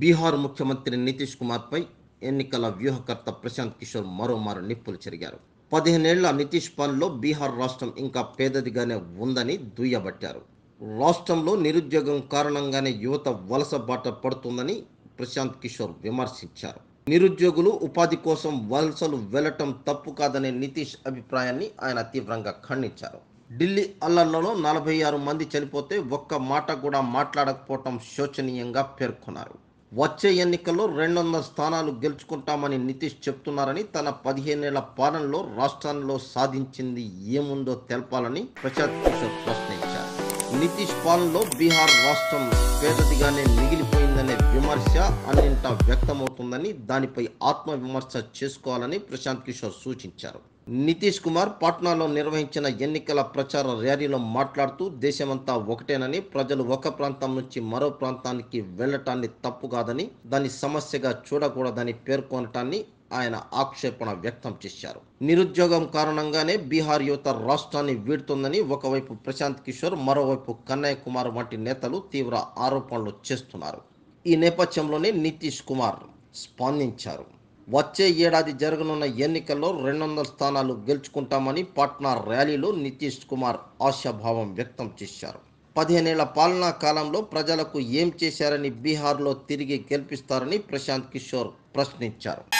బీహార్ ముఖ్యమంత్రి నితీష్ కుమార్పై ఎన్నికల వ్యూహకర్త ప్రశాంత్ కిషోర్ మరోమారు నిప్పులు చెరిగారు. పదిహేనేళ్ళ నితీష్ పాల్లో బీహార్ రాష్ట్రం ఇంకా పేదదిగానే ఉందని దుయ్యబట్టారు. రాష్ట్రంలో నిరుద్యోగం కారణంగానే యువత వలస బాట పడుతుందని ప్రశాంత్ కిషోర్ విమర్శించారు. నిరుద్యోగులు ఉపాధి కోసం వలసలు వెళ్ళటం తప్పు కాదనే నితీష్ అభిప్రాయాన్ని ఆయన తీవ్రంగా ఖండించారు. ఢిల్లీ అల్లర్లలో నలభై ఆరు మంది చనిపోతే ఒక్క మాట కూడా మాట్లాడకపోవటం శోచనీయంగా పేర్కొన్నారు. వచ్చే ఎన్నికల్లో రెండు వందల స్థానాలు గెలుచుకుంటామని నితీష్ చెప్తున్నారని తన పదిహేనేళ్ళ పాలనలో రాష్ట్రంలో సాధించింది ఏముందో తెలపాలని ప్రశాంత్ కిషోర్ ప్రశ్నించారు. నితీష్ పాలనలో బీహార్ రాష్ట్రం పేదదిగానే మిగిలిపోయిందనే విమర్శ అన్నింటా వ్యక్తమవుతుందని దానిపై ఆత్మవిమర్శ చేసుకోవాలని ప్రశాంత్ కిషోర్ సూచించారు. నితీష్ కుమార్ పాట్నాలో నిర్వహించిన ఎన్నికల ప్రచార ర్యాలీలో మాట్లాడుతూ దేశమంతా ఒకటేనని ప్రజలు ఒక ప్రాంతం నుంచి మరో ప్రాంతానికి వెళ్ళటాన్ని తప్పు కాదని దాన్ని సమస్యగా చూడకూడదని పేర్కొనటాన్ని ఆయన ఆక్షేపణ వ్యక్తం చేశారు. నిరుద్యోగం కారణంగానే బీహార్ యువత రాష్ట్రాన్ని వీడుతుందని ఒకవైపు ప్రశాంత్ కిషోర్ మరోవైపు కన్నయ్య కుమార్ వంటి నేతలు తీవ్ర ఆరోపణలు చేస్తున్నారు. ఈ నేపథ్యంలోనే నితీష్ కుమార్ స్పందించారు. వచ్చే ఏడాది జరగనున్న ఎన్నికల్లో రెండు వందల స్థానాలు గెలుచుకుంటామని పాట్నా ర్యాలీలో నితీష్ కుమార్ ఆశాభావం వ్యక్తం చేశారు. పదిహేనేళ్ళ పాలనా కాలంలో ప్రజలకు ఏం చేశారని బీహార్లో తిరిగి గెలిపిస్తారని ప్రశాంత్ కిషోర్ ప్రశ్నించారు.